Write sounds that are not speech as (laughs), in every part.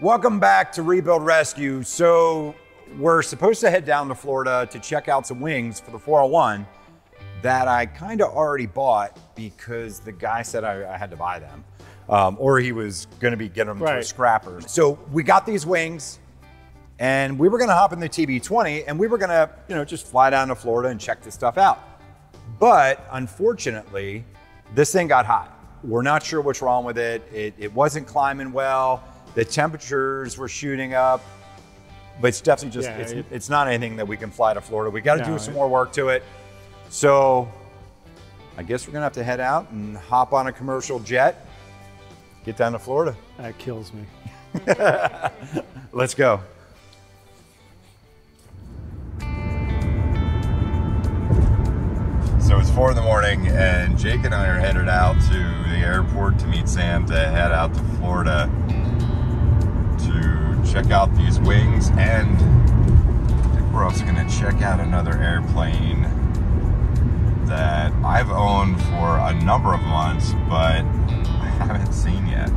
Welcome back to Rebuild Rescue. So, we're supposed to head down to Florida to check out some wings for the 401 that I kind of already bought because the guy said I, I had to buy them. Um, or he was going to be getting them to a Right. scrapper. So we got these wings and we were going to hop in the TB20 and we were going to, you know, just fly down to Florida and check this stuff out. But unfortunately, this thing got hot. We're not sure what's wrong with it. It, it wasn't climbing well. The temperatures were shooting up. But it's definitely just, Yeah, it's, it- it's not anything that we can fly to Florida. We got to No, do some it- more work to it. So I guess we're going to have to head out and hop on a commercial jet, get down to Florida. That kills me. (laughs) Let's go. So it's four in the morning, and Jake and I are headed out to the airport to meet Sam to head out to Florida to check out these wings, and I think we're also going to check out another airplane that I've owned for a number of months, but I haven't seen yet.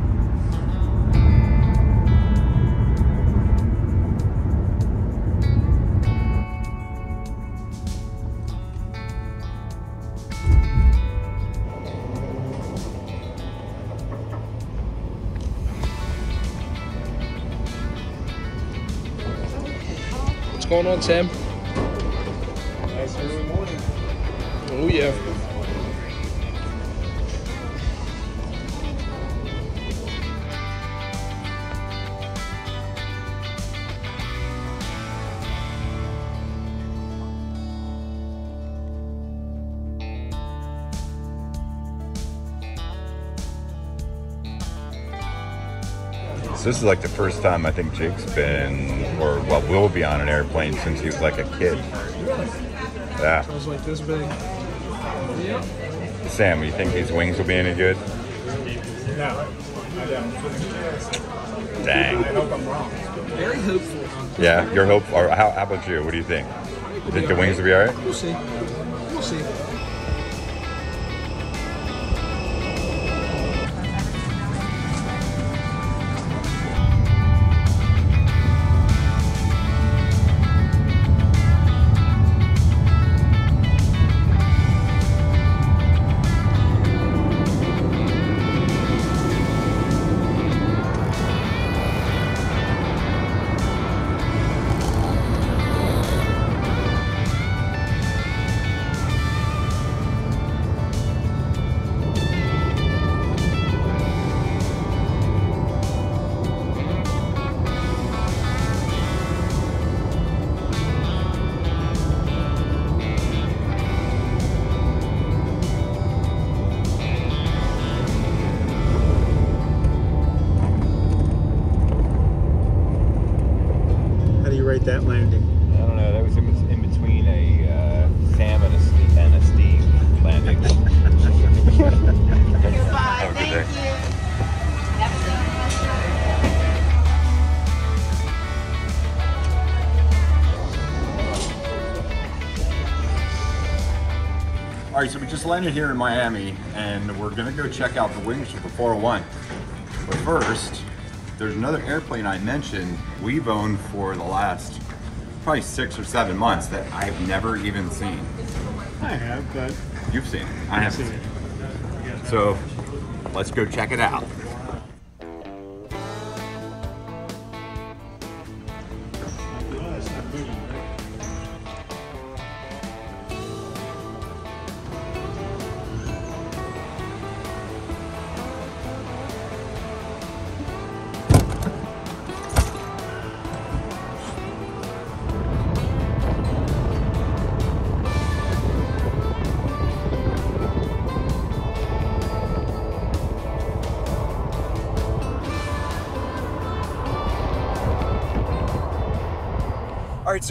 Going on, Sam? Nice early morning. Oh yeah. So this is like the first time I think Jake's been, or well, will be on an airplane since he was like a kid. Yeah. I was like this big. Yeah. Sam, you think these wings will be any good? No, I don't. I Dang. hope I'm wrong. Very hopeful. Yeah, your hope, or how, how about you? What do you think? You think the wings will be all right? We'll see. We'll see. All right, so we just landed here in Miami, and we're gonna go check out the wings for the 401. But first, there's another airplane I mentioned we've owned for the last probably six or seven months that I've never even seen. I have, but You've seen it. I haven't seen it. So let's go check it out.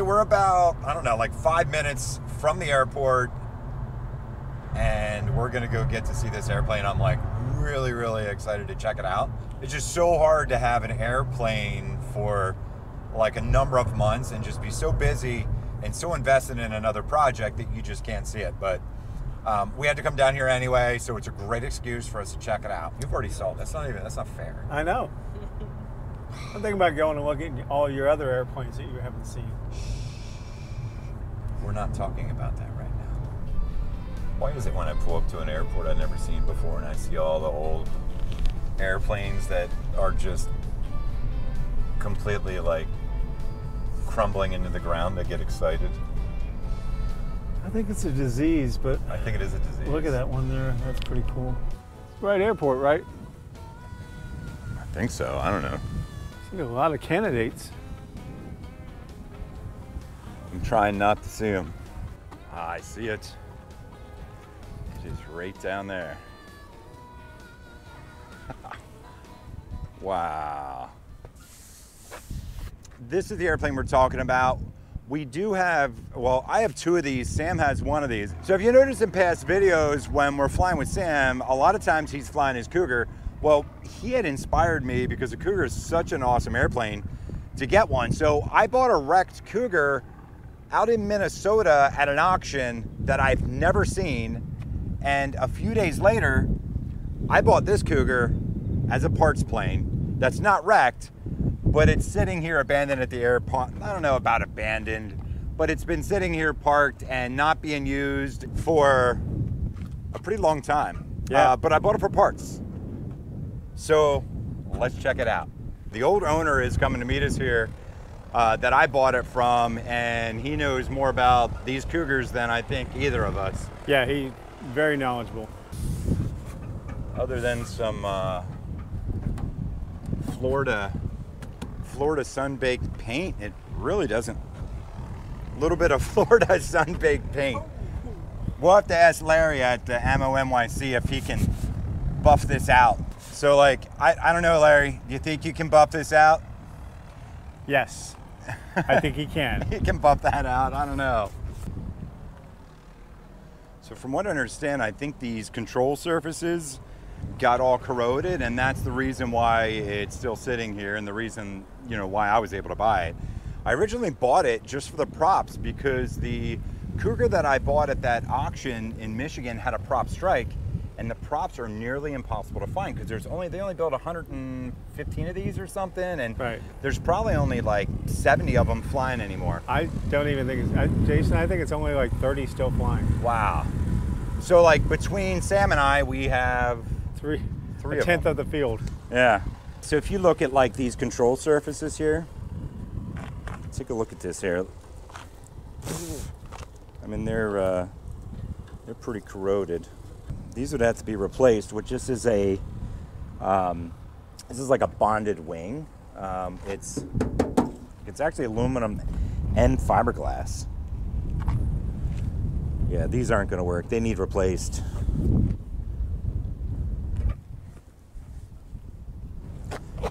So we're about, I don't know, like five minutes from the airport, and we're gonna go get to see this airplane. I'm like really, really excited to check it out. It's just so hard to have an airplane for like a number of months and just be so busy and so invested in another project that you just can't see it. But um, we had to come down here anyway, so it's a great excuse for us to check it out. You've already it. That's not even, that's not fair. I know. I'm thinking about going and looking at all your other airplanes that you haven't seen. We're not talking about that right now. Why is it when I pull up to an airport I've never seen before and I see all the old airplanes that are just completely like crumbling into the ground that get excited? I think it's a disease, but I think it is a disease. look at that one there. That's pretty cool. It's right airport, right? I think so. I don't know. See a lot of candidates. I'm trying not to see him. Ah, I see it. Just right down there. (laughs) wow. This is the airplane we're talking about. We do have, well, I have two of these. Sam has one of these. So if you notice in past videos when we're flying with Sam, a lot of times he's flying his Cougar. Well, he had inspired me because the Cougar is such an awesome airplane to get one. So I bought a wrecked Cougar out in Minnesota at an auction that I've never seen. And a few days later, I bought this Cougar as a parts plane that's not wrecked, but it's sitting here abandoned at the airport. I don't know about abandoned, but it's been sitting here parked and not being used for a pretty long time. Yeah. Uh, but I bought it for parts. So let's check it out. The old owner is coming to meet us here uh, that I bought it from, and he knows more about these cougars than I think either of us, Yeah, he very knowledgeable. other than some uh, Florida Florida sun-baked paint. It really doesn't. A little bit of (laughs) Florida sun-baked paint. We'll have to ask Larry at the Ammo NYC if he can buff this out. So, like, I, I don't know, Larry. Do you think you can buff this out? Yes, I think he can. (laughs) He can buff that out. I don't know. So from what I understand, I think these control surfaces got all corroded, and that's the reason why it's still sitting here, and the reason you know why I was able to buy it. I originally bought it just for the props because the Cougar that I bought at that auction in Michigan had a prop strike, and the props are nearly impossible to find because there's only they only built 115 of these or something, and Right. there's probably only like 70 of them flying anymore. I don't even think it's, I, Jason, I think it's only like 30 still flying. Wow. So like between Sam and I, we have Three, Three a of tenth them. of the field. yeah. So if you look at like these control surfaces here, take a look at this here. I mean they're uh, they're pretty corroded. These would have to be replaced, which this is a um, this is like a bonded wing. Um, it's it's actually aluminum and fiberglass. Yeah, these aren't going to work. They need replaced.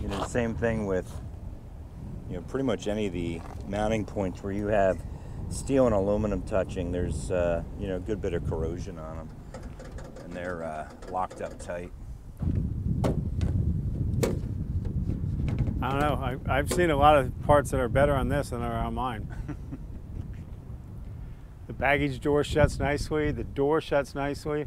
You know, same thing with you know pretty much any of the mounting points where you have steel and aluminum touching. There's uh, you know a good bit of corrosion on them, and they're uh, locked up tight. I don't know. I, I've seen a lot of parts that are better on this than are on mine. (laughs) the baggage door shuts nicely. The door shuts nicely.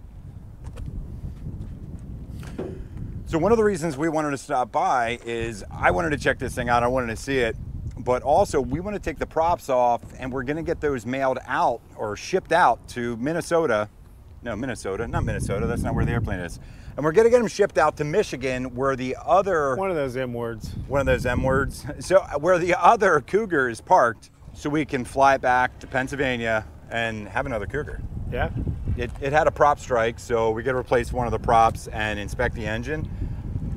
So one of the reasons we wanted to stop by is I wanted to check this thing out. I wanted to see it, but also we want to take the props off, and we're going to get those mailed out or shipped out to Minnesota. No, Minnesota, not Minnesota. That's not where the airplane is. And we're going to get them shipped out to Michigan, where the other One of those M words. one of those M words. (laughs) So where the other Cougar is parked, so we can fly back to Pennsylvania and have another Cougar. Yeah. It, it had a prop strike, so we got to replace one of the props and inspect the engine.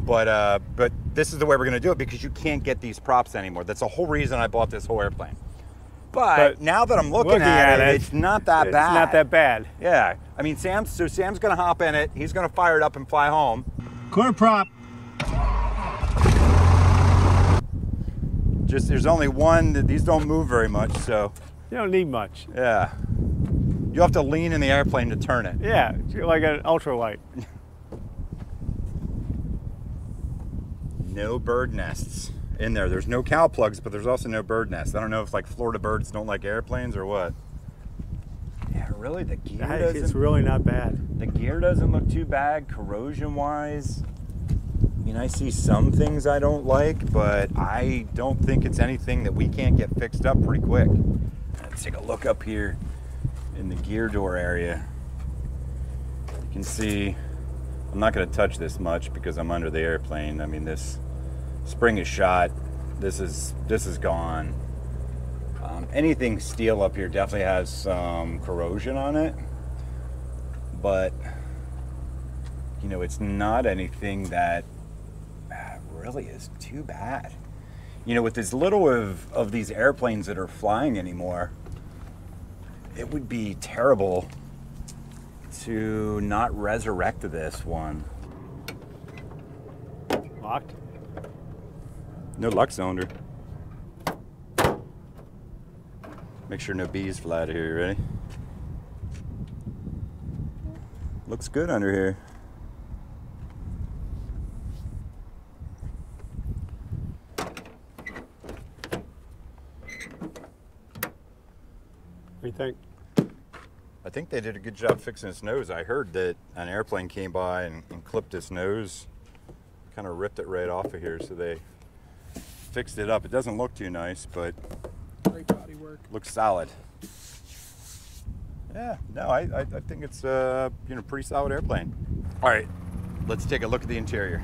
But uh, but this is the way we're going to do it because you can't get these props anymore. That's the whole reason I bought this whole airplane. But, But now that I'm looking, looking at, at it, it, it's not that it's bad. not that bad. Yeah, I mean Sam's so Sam's going to hop in it. He's going to fire it up and fly home. Quarter prop. Just there's only one. that These don't move very much, so You don't need much. yeah. You have to lean in the airplane to turn it. Yeah, like an ultralight. No bird nests in there. There's no cowl plugs, but there's also no bird nests. I don't know if like Florida birds don't like airplanes or what. Really, the gear It's doesn't. really not bad. The gear doesn't look too bad, corrosion wise. I mean, I see some things I don't like, but I don't think it's anything that we can't get fixed up pretty quick. Let's take a look up here in the gear door area. You can see I'm not going to touch this much because I'm under the airplane. I mean, this spring is shot. This is this is gone. Um, anything steel up here definitely has some corrosion on it, but you know, it's not anything that uh, really is too bad. You know, with as little of, of these airplanes that are flying anymore, it would be terrible to not resurrect this one. Locked. No luck cylinder. Make sure no bees fly out of here, you ready? Looks good under here. What do you think? I think they did a good job fixing its nose. I heard that an airplane came by and, and clipped its nose, kind of ripped it right off of here, so they fixed it up. It doesn't look too nice, but work. looks solid. Yeah, no, I, I, I think it's a you know pretty solid airplane. All right, let's take a look at the interior.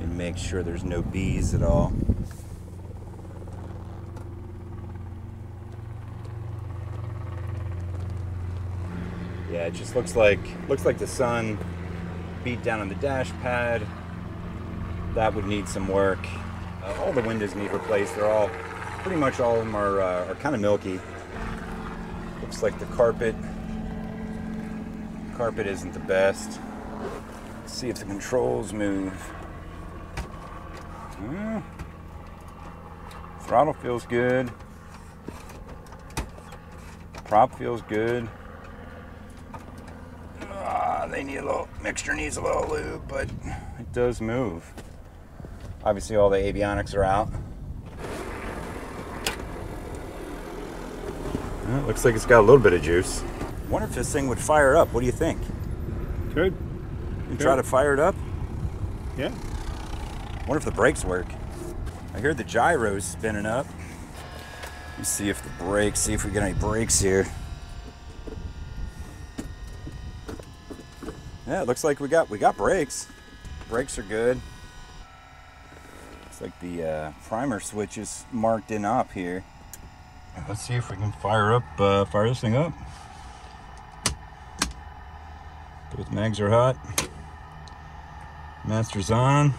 And make sure there's no bees at all. Yeah, it just looks like looks like the sun beat down on the dash pad. That would need some work. Uh, all the windows need replaced. They're all pretty much all of them are uh, are kind of milky. Looks like the carpet carpet isn't the best. Let's see if the controls move. Hmm. Throttle feels good. Prop feels good. Ah, they need a little mixture needs a little lube, but it does move. Obviously, all the avionics are out. Well, looks like it's got a little bit of juice. Wonder if this thing would fire up. What do you think? Good. You try to fire it up? Yeah. Wonder if the brakes work. I hear the gyros spinning up. Let's see if the brakes, see if we get any brakes here. Yeah, it looks like we got we got brakes. Brakes are good. Looks like the uh, primer switch is marked in up here. Let's see if we can fire up, uh, fire this thing up. Both mags are hot. Master's on.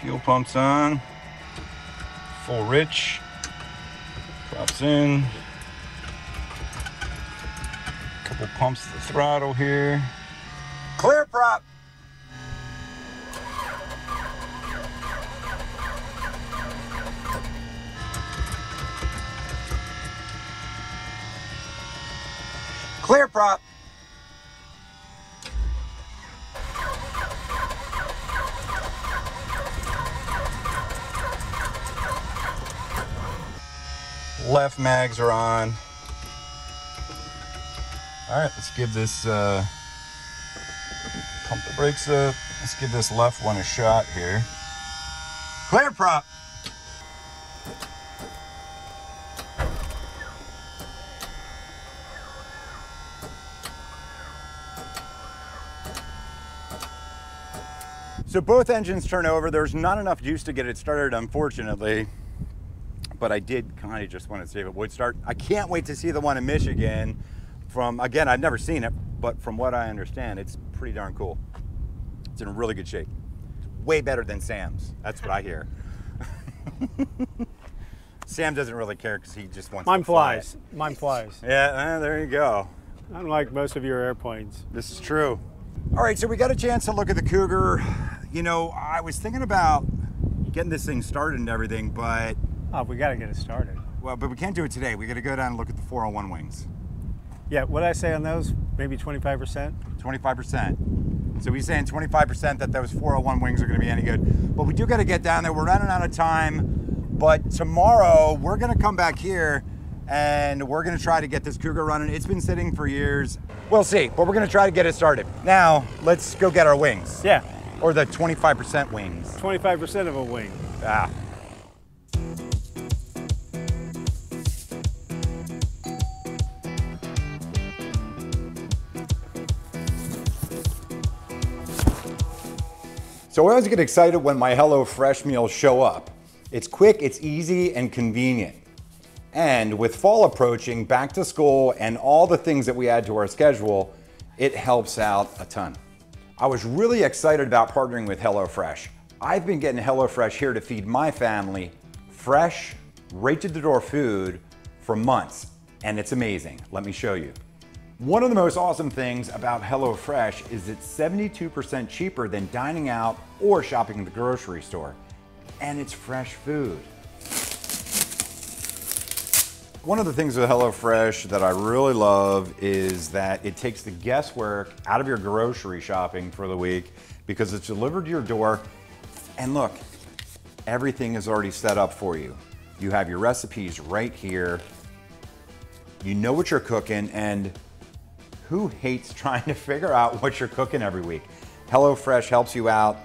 Fuel pumps on. Full rich. Props in. Couple pumps to the throttle here. Clear prop. Clear prop. Left mags are on. All right, let's give this, uh, pump the brakes up. Let's give this left one a shot here. Clear prop. So both engines turn over. There's not enough juice to get it started, unfortunately but I did kind of just want to see if it would start. I can't wait to see the one in Michigan. From again, I've never seen it, but from what I understand, it's pretty darn cool. It's in really good shape. Way better than Sam's. That's what I hear. (laughs) Sam doesn't really care because he just wants Mine fly flies. Mine flies. Yeah, eh, there you go. Unlike most of your airplanes. This is true. All right, so we got a chance to look at the Cougar. You know, I was thinking about getting this thing started and everything, but Oh, we got to get it started. well, but we can't do it today. We got to go down and look at the 401 wings. Yeah, what I say on those? Maybe 25%? 25%. So he's saying 25% that those 401 wings are going to be any good. But we do got to get down there. We're running out of time. But tomorrow we're going to come back here and we're gonna try to get this Cougar running. It's been sitting for years. We'll see, but we're gonna try to get it started. Now, let's go get our wings. Yeah, Or the 25% wings. 25% of a wing. Ah. So I always get excited when my HelloFresh meals show up. It's quick, it's easy, and convenient. And with fall approaching, back to school, and all the things that we add to our schedule, it helps out a ton. I was really excited about partnering with HelloFresh. I've been getting HelloFresh here to feed my family fresh, right to the door food for months, and it's amazing. Let me show you. One of the most awesome things about HelloFresh is it's 72% cheaper than dining out or shopping at the grocery store. And it's fresh food. One of the things with HelloFresh that I really love is that it takes the guesswork out of your grocery shopping for the week because it's delivered to your door. And look, everything is already set up for you. You have your recipes right here. You know what you're cooking, and who hates (laughs) trying to figure out what you're cooking every week? HelloFresh helps you out.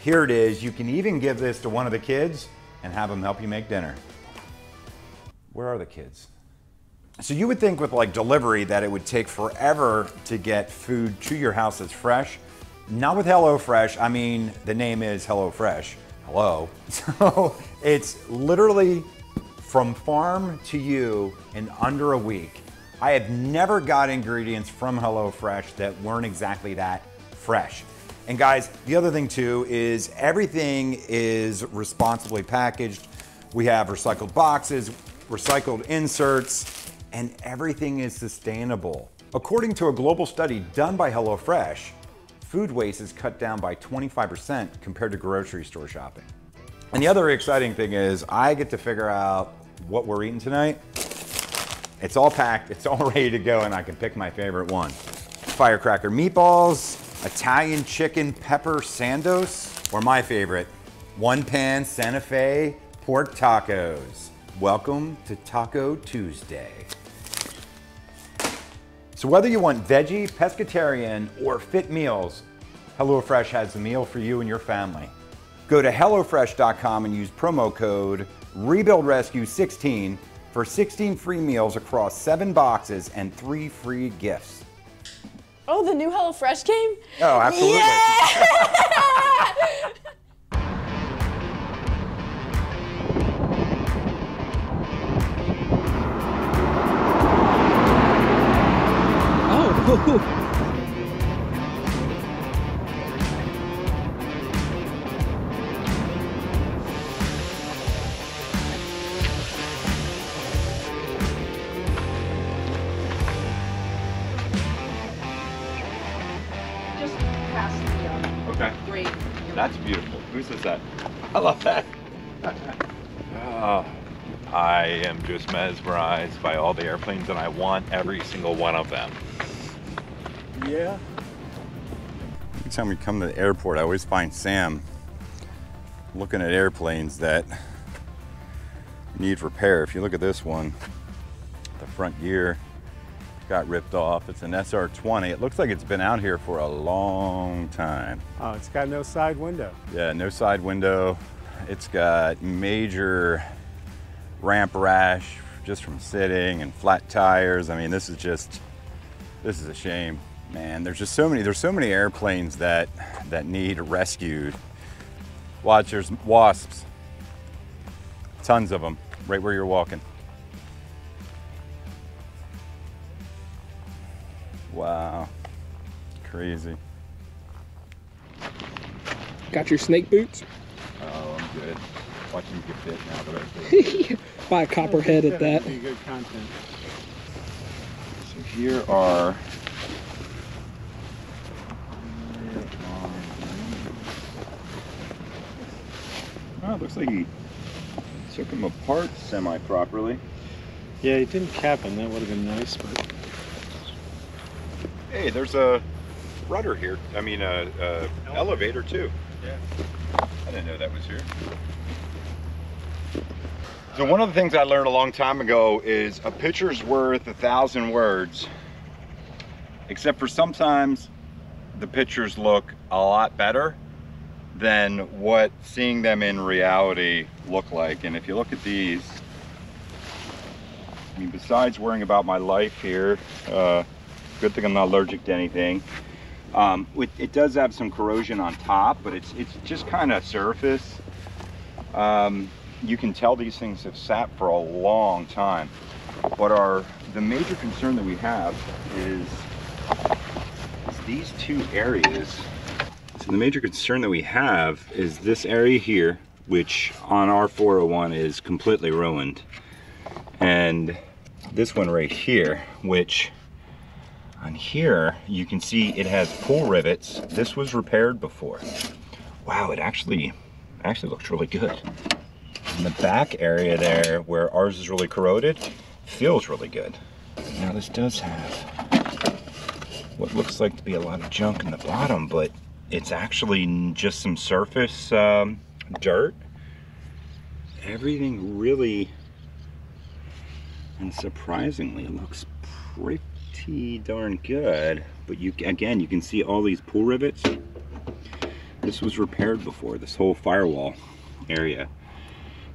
Here it is. You can even give this to one of the kids and have them help you make dinner. Where are the kids? So you would think with like delivery that it would take forever to get food to your house that's fresh. Not with HelloFresh. I mean, the name is HelloFresh. Hello. (laughs) So it's literally from farm to you in under a week. I have never got ingredients from HelloFresh that weren't exactly that fresh. And guys, the other thing too is everything is responsibly packaged. We have recycled boxes, recycled inserts, and everything is sustainable. According to a global study done by HelloFresh, food waste is cut down by 25% compared to grocery store shopping. And the other exciting thing is I get to figure out what we're eating tonight. It's all packed, it's all (laughs) ready to go, and I can pick my favorite one. Firecracker meatballs, Italian chicken pepper sandos, or my favorite, one pan Santa Fe pork tacos. Welcome to Taco Tuesday. So whether you want veggie, pescatarian, or fit meals, HelloFresh has the meal for you and your family. Go to HelloFresh.com and use promo code RebuildRescue16 for 16 free meals across seven boxes and three free gifts. Oh, the new HelloFresh came? Oh, absolutely. Oh, (laughs) just past the uh, Okay. That's beautiful. Who says that? I love that. Oh, I am just mesmerized by all the airplanes, and I want every single one of them. Yeah. Every time we come to the airport, I always find Sam looking at airplanes that need repair. If you look at this one, the front gear got ripped off. It's an SR-20. It looks like it's been out here for a long time. Oh, it's got no side window. Yeah, no side window. It's got major ramp rash just from sitting and flat tires. I mean, this is just, this is a shame. Man, there's just so many, there's so many airplanes that, that need rescued. Watch, there's wasps. Tons of them, right where you're walking. Wow, crazy. got your snake boots? Oh, I'm good. Watching you get bit now that I (laughs) do. By a copperhead at that. Good content. So here are. Oh, it looks like he took them apart semi-properly. Yeah, he didn't cap him. That would have been nice, but Hey, there's a rudder here. I mean, a, a elevator too. Yeah. I didn't know that was here. So one of the things I learned a long time ago is a picture's worth a thousand words. Except for sometimes the pictures look a lot better than what seeing them in reality look like. And if you look at these, I mean, besides worrying about my life here, uh, good thing I'm not allergic to anything. Um, it, it does have some corrosion on top, but it's it's just kind of surface. Um, you can tell these things have sat for a long time. But our the major concern that we have is, is these two areas. The major concern that we have is this area here, which on our 401 is completely ruined. And this one right here, which on here you can see it has pull rivets. This was repaired before. Wow, it actually actually looks really good. In the back area there, where ours is really corroded, feels really good. Now this does have what looks like to be a lot of junk in the bottom, but it's actually just some surface um, dirt. Everything really, and surprisingly, looks pretty darn good. But you again, you can see all these pull rivets. This was repaired before. This whole firewall area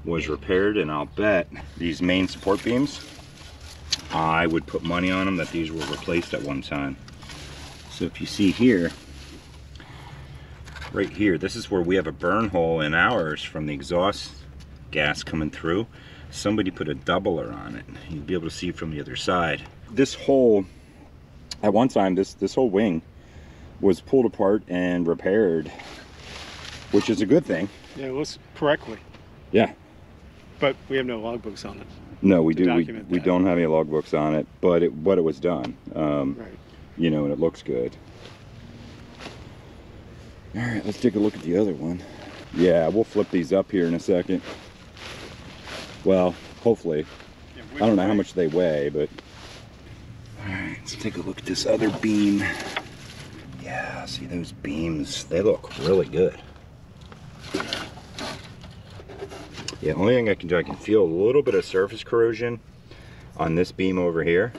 was repaired and I'll bet these main support beams I would put money on them that these were replaced at one time so if you see here right here this is where we have a burn hole in ours from the exhaust gas coming through somebody put a doubler on it you'll be able to see from the other side this whole at one time this this whole wing was pulled apart and repaired which is a good thing Yeah, it looks correctly, yeah but we have no logbooks on it. No, we do. We, document we don't have any logbooks on it, but it, but it was done. Um, Right. You know, and it looks good. All right, let's take a look at the other one. Yeah, we'll flip these up here in a second. Well, hopefully. I don't know how much they weigh, but. All right, let's take a look at this other beam. Yeah, see those beams? They look really good. Yeah, only thing I can do, I can feel a little bit of surface corrosion on this beam over here,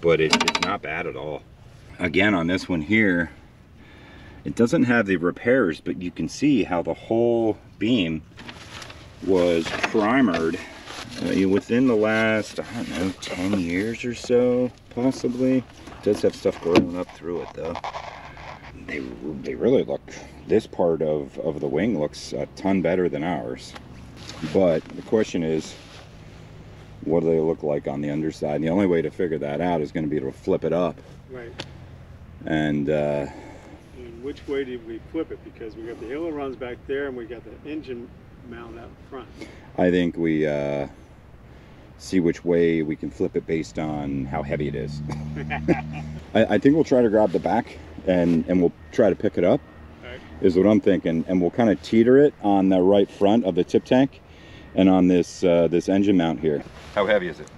but it, it's not bad at all. Again, on this one here, it doesn't have the repairs, but you can see how the whole beam was primered uh, within the last, I don't know, 10 years or so, possibly. It does have stuff growing up through it though. They, they really look, this part of, of the wing looks a ton better than ours. But the question is, what do they look like on the underside? And the only way to figure that out is going to be to flip it up. Right. And uh, And which way did we flip it? Because we got the ailerons back there and we got the engine mount out front. I think we uh, see which way we can flip it based on how heavy it is. (laughs) I, I think we'll try to grab the back and, and we'll try to pick it up, Right. is what I'm thinking. And we'll kind of teeter it on the right front of the tip tank and on this, uh, this engine mount here. How heavy is it?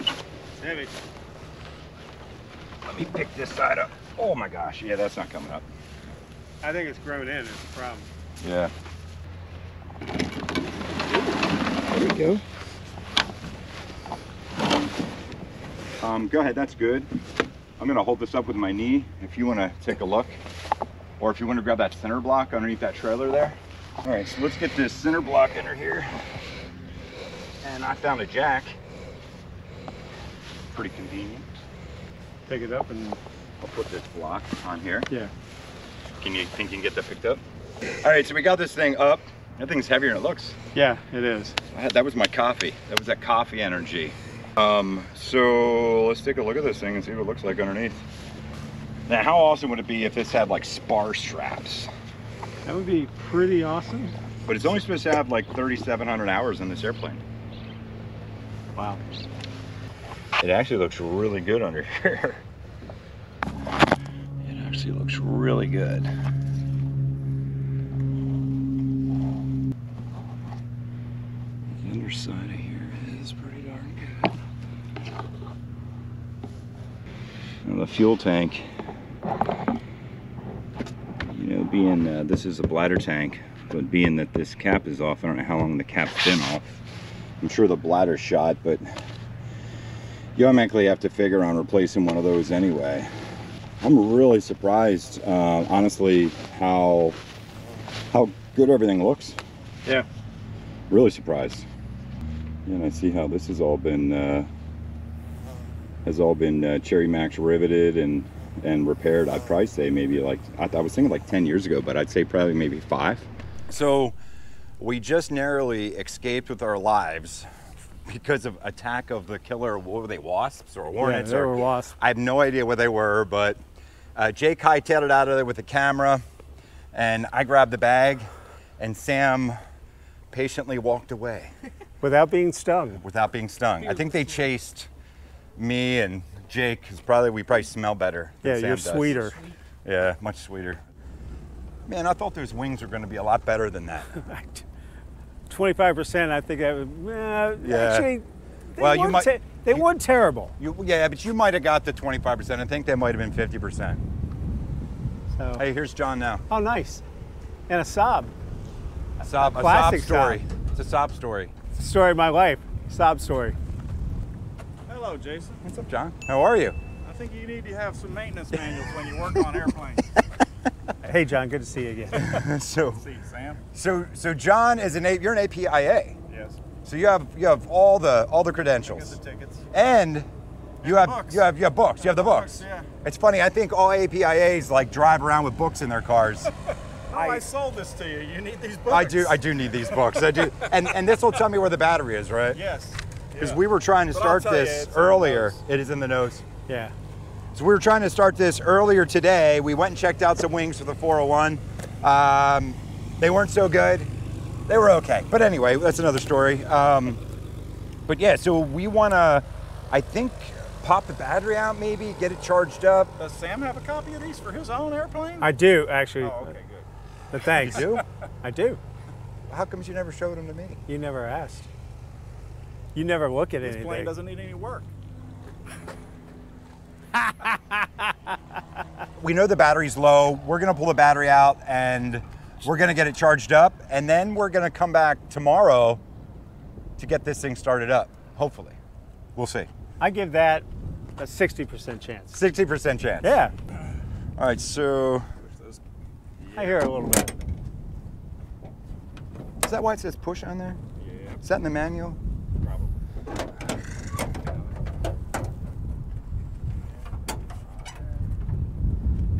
It's heavy. Let me pick this side up. Oh my gosh, yeah, that's not coming up. I think it's grown in. It's a problem. Yeah. There we go. Um, go ahead, that's good. I'm gonna hold this up with my knee if you wanna take a look. Or if you wanna grab that center block underneath that trailer there. All right, so let's get this center block under here. And I found a jack. Pretty convenient. Take it up and I'll put this block on here. yeah. Can you think you can get that picked up? All right, so we got this thing up. That thing's heavier than it looks. Yeah, it is. Had- That was my coffee. That was that coffee energy. Um, so let's take a look at this thing and see what it looks like underneath. Now, how awesome would it be if this had like spar straps? That would be pretty awesome. But it's only supposed to have like 3,700 hours in this airplane. Wow. It actually looks really good under (laughs) here. Actually looks really good. The underside of here is pretty darn good. Now the fuel tank, you know, being uh, this is a bladder tank, But being that this cap is off, I don't know how long the cap's been off. I'm sure the bladder's shot, but you automatically have to figure on replacing one of those anyway. I'm really surprised, uh, honestly, how how good everything looks. Yeah. Really surprised. And I see how this has all been uh, has all been uh, Cherry Max riveted and and repaired. I'd probably say maybe like I, I was thinking like 10 years ago, but I'd say probably maybe five. So we just narrowly escaped with our lives because of attack of the killer, what were they, wasps or hornets? they or, were wasps. I have no idea what they were, but uh, Jake hightailed it out of there with the camera, and I grabbed the bag, and Sam patiently walked away (laughs) Without being stung. without being stung. I think they chased me and Jake, because probably we probably smell better. than Yeah, Sam you're does. sweeter. Yeah, much sweeter. Man, I thought those wings were going to be a lot better than that. (laughs) 25%, I think that would, uh, Yeah. actually, they, Well, you might- te- they weren't terrible. You, yeah, but you might have got the 25%. I think they might have been 50%. So. Hey, here's John now. Oh, nice. And a sob. A sob, a sob classic story. It's a sob story. It's the story of my life. Sob story. Hello, Jason. What's up, John? How are you? I think you need to have some maintenance manuals when you work on airplanes. (laughs) Hey, John, good to see you again. (laughs) so, See, you, Sam? so, so John is an A. You're an APIA. Yes. So you have you have all the all the Get credentials, the tickets. and you have books. you have you have books. You have the books. yeah. It's funny. I think all APIAs like drive around with books in their cars. (laughs) Oh, I, sold this to you. You need these books. I do. I do need these books. I do. (laughs) And and this will tell me where the battery is, right? Yes. Because Yeah. we were trying to But start tell you, this it's in the earlier. It is in the nose. yeah. So we were trying to start this earlier today. We went and checked out some wings for the 401. Um, they weren't so good. They were okay. But anyway, that's another story. Um, but yeah, so we want to, I think, pop the battery out maybe, get it charged up. Does Sam have a copy of these for his own airplane? I do, actually. oh, okay, good. But thanks. You do? I do. How comes you never showed them to me? You never asked. You never look at This anything. plane doesn't need any work. (laughs) We know the battery's low. We're going to pull the battery out and we're going to get it charged up. And then we're going to come back tomorrow to get this thing started up, hopefully. We'll see. I give that a 60% chance. 60% chance. Yeah, All right, so I hear a little bit. is that why it says push on there? Yeah, Is that in the manual? probably.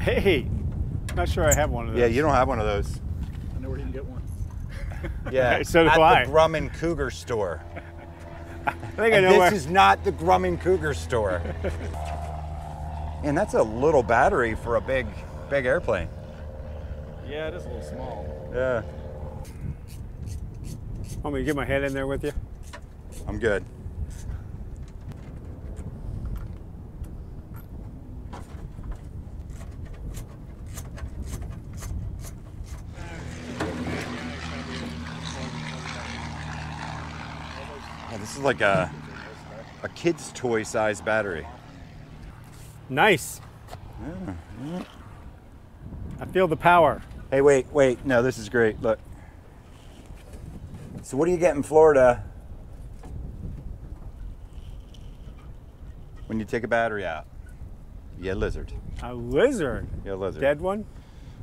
Hey, not sure I have one of those. Yeah, you don't have one of those. I know where you can get one. (laughs) Yeah, So do at I. the Grumman Cougar store. (laughs) I think I know this where. is not the Grumman Cougar store. (laughs) and that's a little battery for a big, big airplane. Yeah, it is a little small. Yeah, Want me to get my head in there with you? I'm good. Yeah, this is like a a kid's toy size battery. Nice. I feel the power. Hey, wait, wait. No, this is great. Look. So, what do you get in Florida when you take a battery out? You get a lizard. A lizard. You get a lizard. Dead one?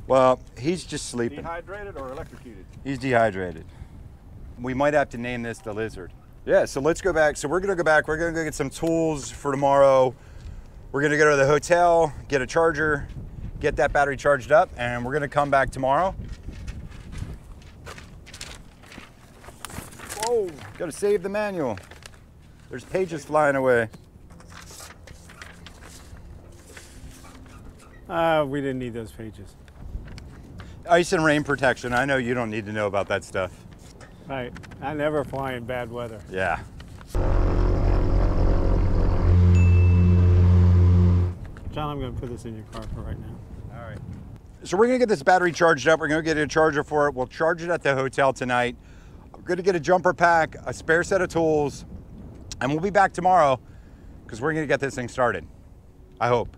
Well, he's just sleeping. Dehydrated or electrocuted? He's dehydrated. We might have to name this the lizard. Yeah, so let's go back. So we're gonna go back. We're gonna go get some tools for tomorrow. We're gonna go to the hotel, get a charger, get that battery charged up, and we're gonna come back tomorrow. Whoa, gotta save the manual. There's pages flying away. Uh, we didn't need those pages. Ice and rain protection. I know you don't need to know about that stuff. Right. I never fly in bad weather. Yeah. John, I'm going to put this in your car for right now. All right. So we're gonna get this battery charged up. We're gonna get a charger for it. We'll charge it at the hotel tonight. I'm gonna get a jumper pack, a spare set of tools, and we'll be back tomorrow because we're gonna get this thing started. I hope.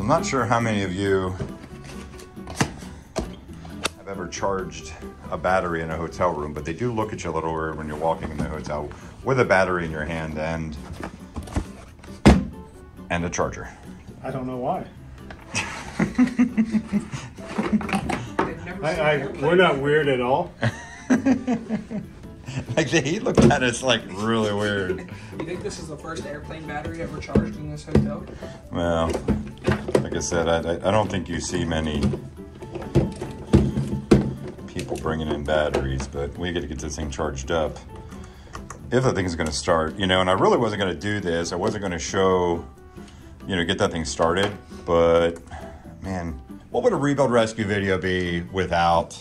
Not sure how many of you have ever charged a battery in a hotel room, but they do look at you a little weird when you're walking in the hotel with a battery in your hand and and a charger. I don't know why. I, I, we're not weird at all. (laughs) Like the, he looked at us like really weird. You think this is the first airplane battery ever charged in this hotel? Well, like I said, I, I- don't think you see many people bringing in batteries, but we got to get this thing charged up. If the thing's going to start, you know, and I really wasn't going to do this. I wasn't going to show, you know, get that thing started. But man, what would a rebuild rescue video be without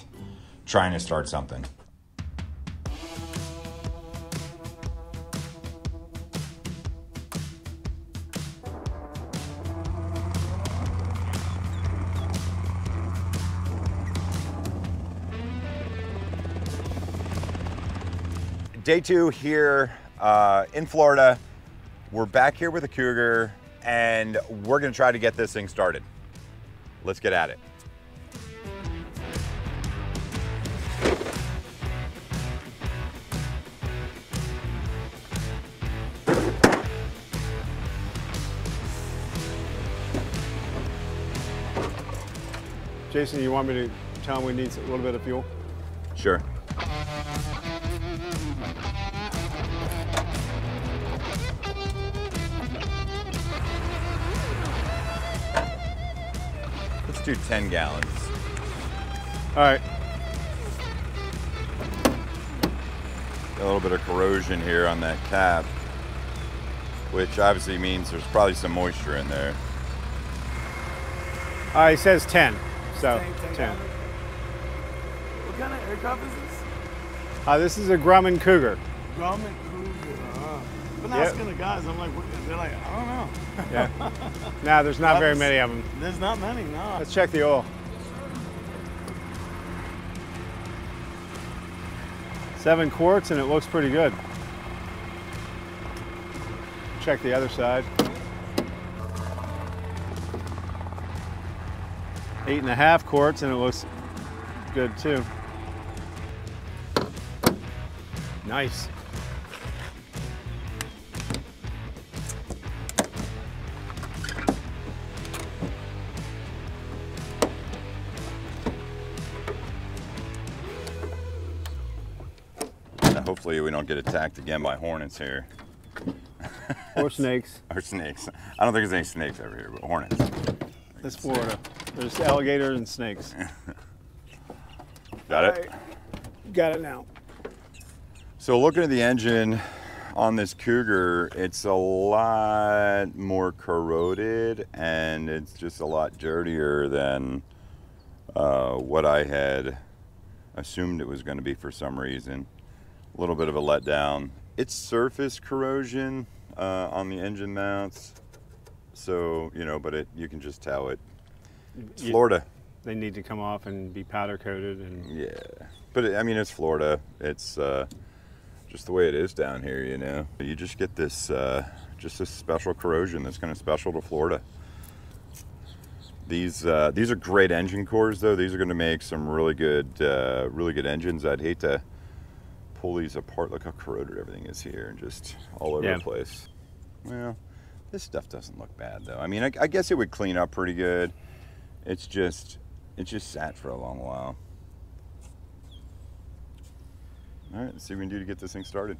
trying to start something? Day two here uh, in Florida. We're back here with a Cougar and we're gonna try to get this thing started. Let's get at it. Jason, you want me to tell him we need a little bit of fuel? Sure. Let's do 10 gallons. All right. Got a little bit of corrosion here on that cap, which obviously means there's probably some moisture in there. Uh, he says 10. So, 10, 10 10. What kind of aircraft is this? Uh, this is a Grumman Cougar. Grumman Cougar. Been Yep. asking the guys. I'm like, they're like, I don't know. Yeah. nah, there's not very many of them. There's not many, no. Let's check the oil. Seven quarts and it looks pretty good. Check the other side. Eight and a half quarts and it looks good too. Nice. Hopefully we don't get attacked again by hornets here. Or snakes. (laughs) Or snakes. I don't think there's any snakes over here, but hornets. That's Florida. There's alligators and snakes. (laughs) Got it? Got it now. So looking at the engine on this Cougar, it's a lot more corroded and it's just a lot dirtier than uh, what I had assumed it was going to be for some reason. A little bit of a letdown. It's surface corrosion uh, on the engine mounts, so you know, but it you can just tell it. It's You- Florida. They need to come off and be powder coated and Yeah, but it, I mean, it's Florida. It's uh, just the way it is down here, you know. You just get this, uh, just this special corrosion that's kind of special to Florida. These uh, these are great engine cores, though. These are going to make some really good, uh, really good engines. I'd hate to pull these apart. Look how corroded everything is here, and just all over Yeah. the place. Well, this stuff doesn't look bad, though. I mean, I, I guess it would clean up pretty good. It's just, it just sat for a long while. All right, let's see what we can do to get this thing started.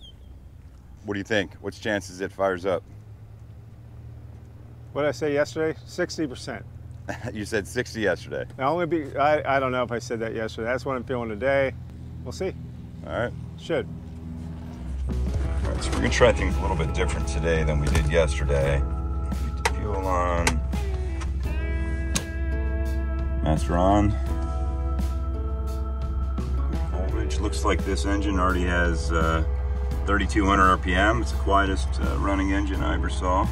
What do you think? What's chances it fires up? what did I say yesterday? 60%. (laughs) you said 60 yesterday. I only be I, I don't know if I said that yesterday. That's what I'm feeling today. We'll see. All right. Should. All right, so we're gonna try things a little bit different today than we did yesterday. Fuel on. Master on. Voltage. Looks like this engine already has uh, 3,200 RPM. It's the quietest uh, running engine I ever saw.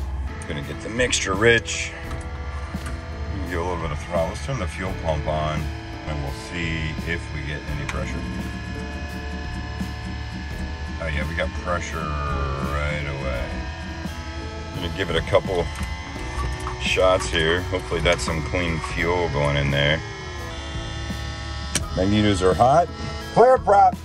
Gonna get the mixture rich. Give a little bit of throttle. Let's turn the fuel pump on and we'll see if we get any pressure. Oh yeah, we got pressure right away. I'm gonna give it a couple shots here. Hopefully that's some clean fuel going in there. Magnetos are hot. Clear prop.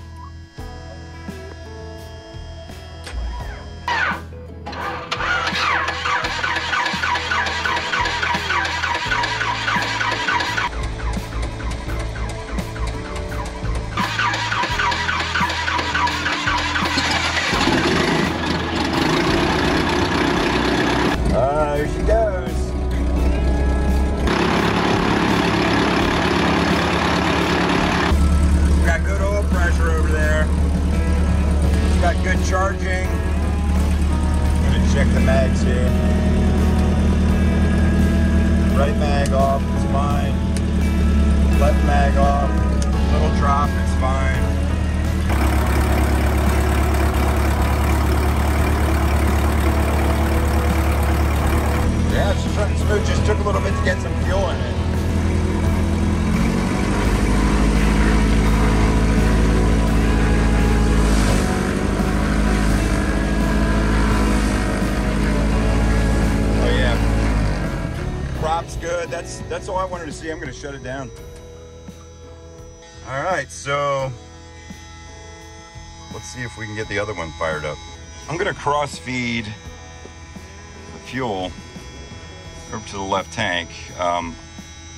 Good. That's that's all I wanted to see. I'm gonna shut it down. All right, so let's see if we can get the other one fired up. I'm gonna cross feed the fuel over to the left tank. Um,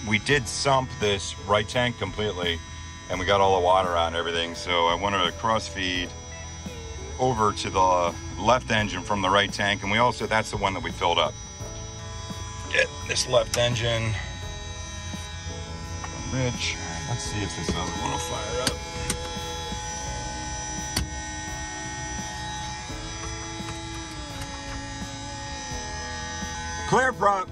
we did sump this right tank completely and we got all the water out and everything. So I wanted to cross feed over to the left engine from the right tank. And we also, that's the one that we filled up. This left engine. Rich. Let's see if this other one will fire up. Clear prop.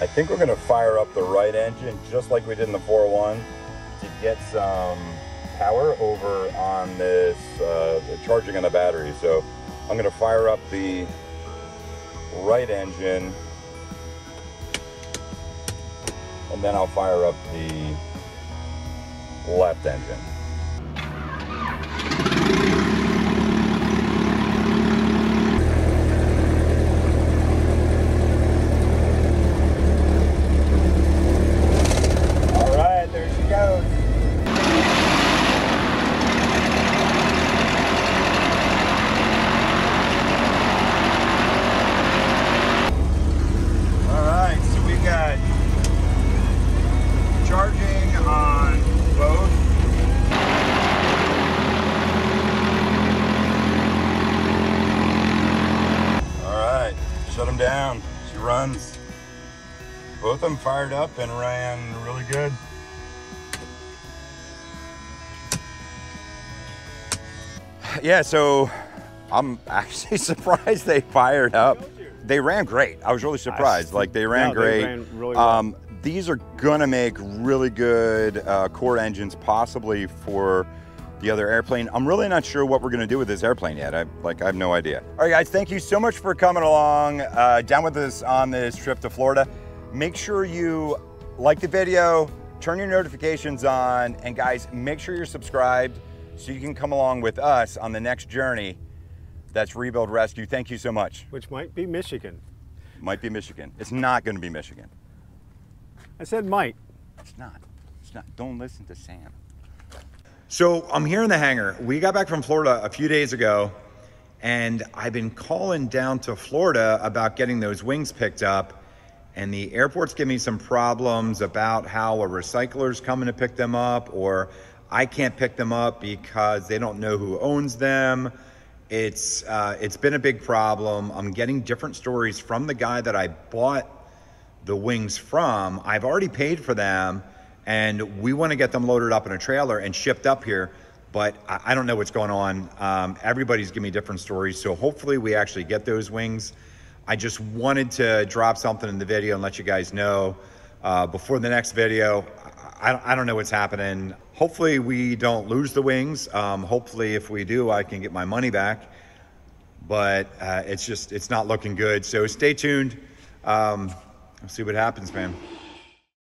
I think we're gonna fire up the right engine just like we did in the 401 to get some power over on this uh, charging on the battery. So I'm gonna fire up the right engine and then I'll fire up the left engine. Fired up and ran really good. Yeah, so I'm actually (laughs) surprised they fired up. They ran great. I was really surprised. Like they ran No, they great. ran really well. um, these are gonna make really good uh, core engines, possibly for the other airplane. I'm really not sure what we're gonna do with this airplane yet. I like I have no idea. All right, guys, thank you so much for coming along uh, down with us on this trip to Florida. Make sure you like the video, turn your notifications on, and guys, make sure you're subscribed so you can come along with us on the next journey. That's Rebuild Rescue. Thank you so much. Which might be Michigan. Might be Michigan. It's not going to be Michigan. I said might. It's not. It's not. Don't listen to Sam. So I'm here in the hangar. We got back from Florida a few days ago, and I've been calling down to Florida about getting those wings picked up. And the airport's giving me some problems about how a recycler's coming to pick them up, or I can't pick them up because they don't know who owns them. It's uh, it's been a big problem. I'm getting different stories from the guy that I bought the wings from. I've already paid for them, and we want to get them loaded up in a trailer and shipped up here. But I, I don't know what's going on. Um, everybody's giving me different stories, so hopefully we actually get those wings. I just wanted to drop something in the video and let you guys know uh, before the next video. I, I don't know what's happening. Hopefully we don't lose the wings. Um, hopefully if we do, I can get my money back. But uh, it's just, it's not looking good. So stay tuned. Um, see what happens, man.